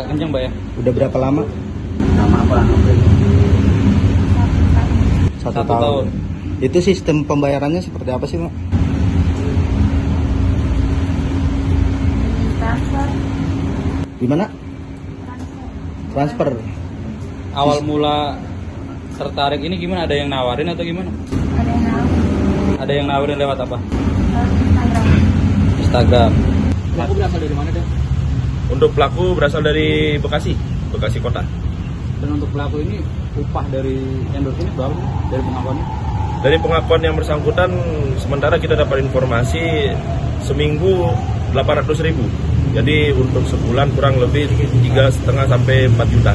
agak kencang mbak ya? Udah berapa lama? Lama apa? Satu, satu tahun. tahun. Itu sistem pembayarannya seperti apa sih mbak? Transfer. Gimana? Transfer, transfer. Awal mula tertarik ini gimana? Ada yang nawarin atau gimana? ada yang nawarin Ada yang nawarin lewat apa? Instagram Instagram. Pelaku berasal dari mana deh? Untuk pelaku berasal dari Bekasi, Bekasi kota. Dan untuk pelaku ini upah dari endorse ini berapa? Dari pengakuannya? Dari pengakuan yang bersangkutan, sementara kita dapat informasi seminggu 800 ribu. Jadi untuk sebulan kurang lebih tiga setengah sampai 4 juta.